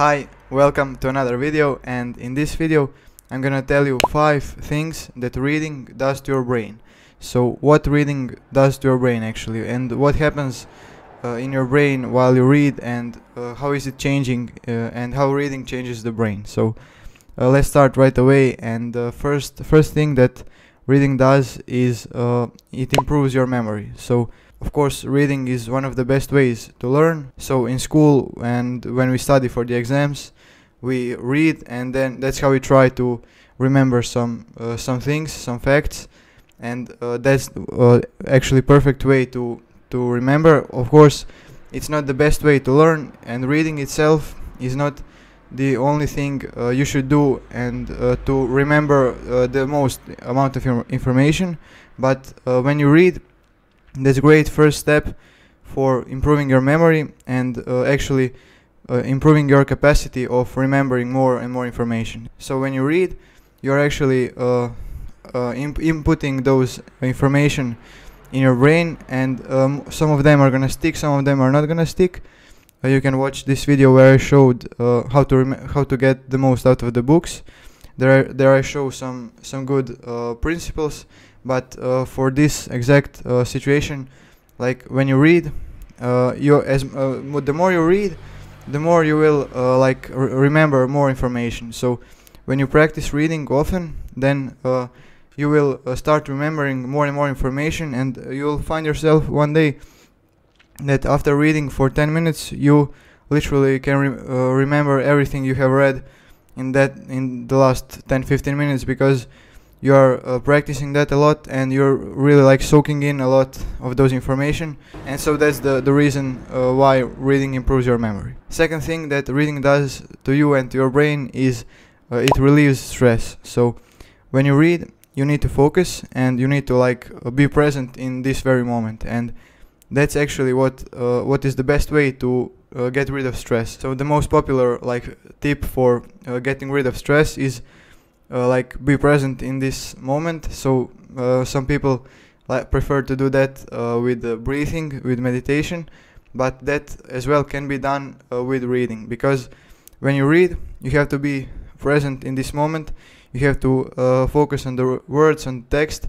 Hi, welcome to another video and in this video I'm gonna tell you 5 things that reading does to your brain. So what reading does to your brain actually and what happens uh, in your brain while you read and uh, how is it changing uh, and how reading changes the brain. So uh, let's start right away and the first first thing that reading does is uh, it improves your memory. So of course, reading is one of the best ways to learn. So in school and when we study for the exams, we read and then that's how we try to remember some uh, some things, some facts, and uh, that's uh, actually perfect way to to remember. Of course, it's not the best way to learn, and reading itself is not the only thing uh, you should do and uh, to remember uh, the most amount of information. But when you read, that's a great first step for improving your memory and uh, actually uh, improving your capacity of remembering more and more information. So when you read, you're actually uh, uh imp inputting those information in your brain and um, some of them are gonna stick, some of them are not gonna stick. Uh, you can watch this video where I showed uh, how to how to get the most out of the books. There, there I show some some good principles but uh, for this exact uh, situation like when you read uh, you as the more you read the more you will like remember more information. So when you practice reading often then you will uh, start remembering more and more information and you'll find yourself one day that after reading for 10 minutes you literally can re uh, remember everything you have read in that in the last 10 15 minutes because you're uh, practicing that a lot and you're really like soaking in a lot of those information and so that's the, the reason uh, why reading improves your memory. Second thing that reading does to you and to your brain is uh, it relieves stress. So when you read you need to focus and you need to like uh, be present in this very moment and that's actually what uh, what is the best way to uh, get rid of stress. So the most popular like tip for getting rid of stress is uh, like be present in this moment. So uh, some people like prefer to do that uh, with breathing with meditation. But that as well can be done with reading. Because when you read you have to be present in this moment. You have to uh, focus on the words and text.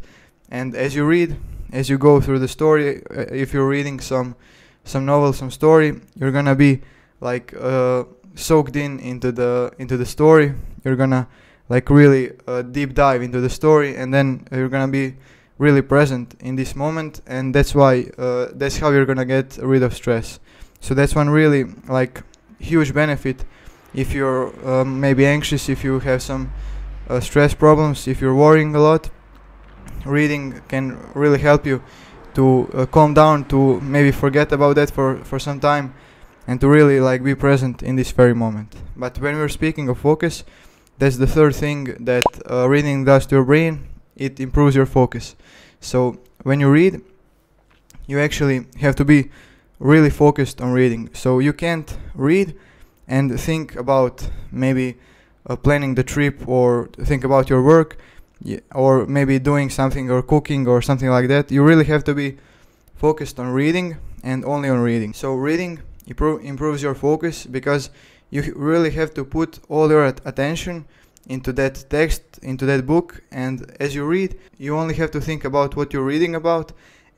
And as you read as you go through the story uh, if you're reading some some novel some story you're gonna be like uh, soaked in into the into the story. You're gonna like really uh, deep dive into the story and then you're gonna be really present in this moment and that's why uh, that's how you're gonna get rid of stress. So that's one really like huge benefit if you're um, maybe anxious if you have some uh, stress problems if you're worrying a lot. Reading can really help you to uh, calm down to maybe forget about that for for some time and to really like be present in this very moment. But when we're speaking of focus that's the third thing that uh, reading does to your brain. It improves your focus. So when you read, you actually have to be really focused on reading. So you can't read and think about maybe uh, planning the trip or think about your work or maybe doing something or cooking or something like that. You really have to be focused on reading and only on reading. So reading improves your focus because you really have to put all your attention into that text, into that book, and as you read, you only have to think about what you're reading about,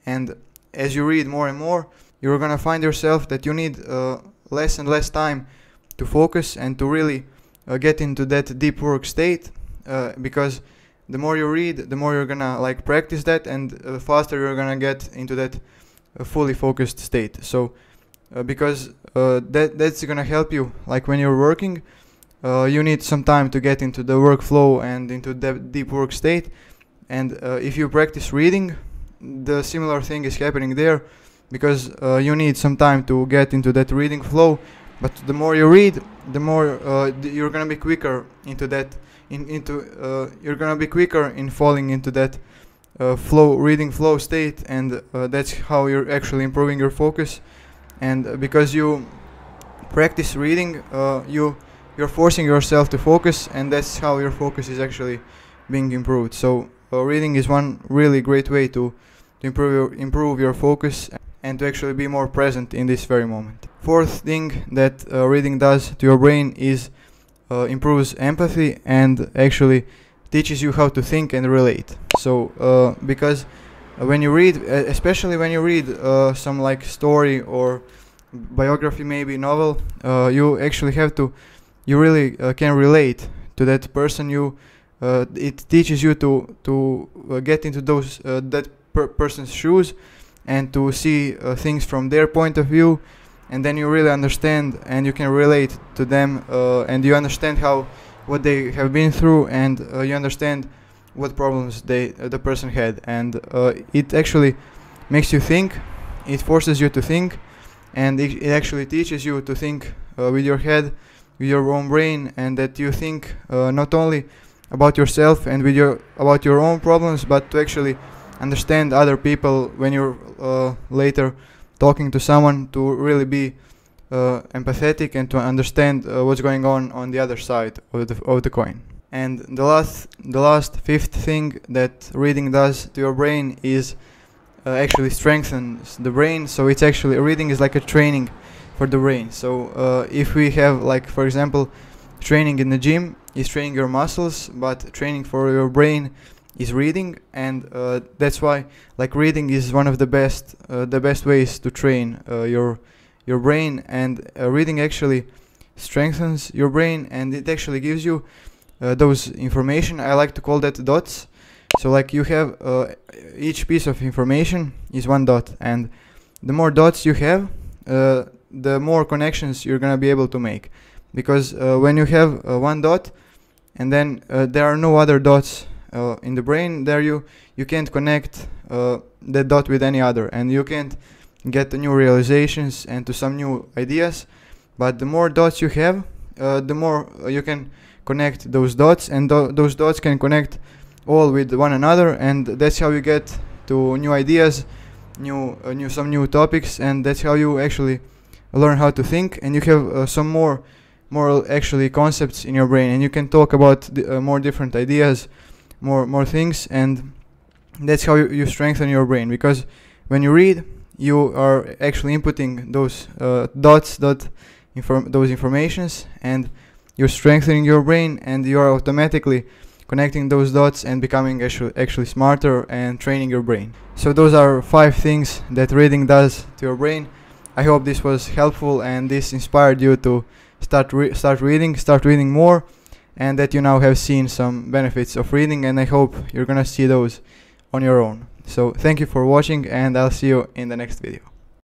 and as you read more and more, you're gonna find yourself that you need uh, less and less time to focus and to really uh, get into that deep work state, uh, because the more you read, the more you're gonna like practice that, and uh, faster you're gonna get into that uh, fully focused state. So because uh, that that's gonna help you. Like when you're working uh, you need some time to get into the workflow and into the deep work state. And if you practice reading the similar thing is happening there because uh, you need some time to get into that reading flow. But the more you read the more uh, you're gonna be quicker into that in, into uh, you're gonna be quicker in falling into that flow reading flow state. And that's how you're actually improving your focus and because you practice reading uh, you you're forcing yourself to focus and that's how your focus is actually being improved so uh, reading is one really great way to, to improve your improve your focus and to actually be more present in this very moment. Fourth thing that uh, reading does to your brain is uh, improves empathy and actually teaches you how to think and relate. So uh, because when you read, especially when you read uh, some like story or biography, maybe novel, uh, you actually have to, you really uh, can relate to that person. You, it teaches you to to get into those that per person's shoes and to see uh, things from their point of view and then you really understand and you can relate to them uh, and you understand how what they have been through and uh, you understand what problems they uh, the person had and uh, it actually makes you think it forces you to think and it, it actually teaches you to think uh, with your head with your own brain and that you think not only about yourself and with your about your own problems but to actually understand other people when you're uh, later talking to someone to really be uh, empathetic and to understand uh, what's going on on the other side of the, of the coin. And the last, the last fifth thing that reading does to your brain is uh, actually strengthens the brain. So it's actually reading is like a training for the brain. So uh, if we have like for example training in the gym is training your muscles, but training for your brain is reading and uh, that's why like reading is one of the best uh, the best ways to train uh, your your brain and uh, reading actually strengthens your brain and it actually gives you uh, those information. I like to call that dots. So like you have uh, each piece of information is one dot. And the more dots you have the more connections you're gonna be able to make. Because when you have one dot and then there are no other dots uh, in the brain there you you can't connect uh, that dot with any other. And you can't get new realizations and to some new ideas. But the more dots you have uh, the more uh, you can connect those dots and those dots can connect all with one another and that's how you get to new ideas new uh, new some new topics and that's how you actually learn how to think and you have uh, some more more actually concepts in your brain and you can talk about more different ideas more more things and that's how you, you strengthen your brain because when you read you are actually inputting those uh, dots dot inform those informations and you're strengthening your brain and you are automatically connecting those dots and becoming actually, actually smarter and training your brain so those are five things that reading does to your brain i hope this was helpful and this inspired you to start re start reading start reading more and that you now have seen some benefits of reading and I hope you're gonna see those on your own. So thank you for watching and I'll see you in the next video.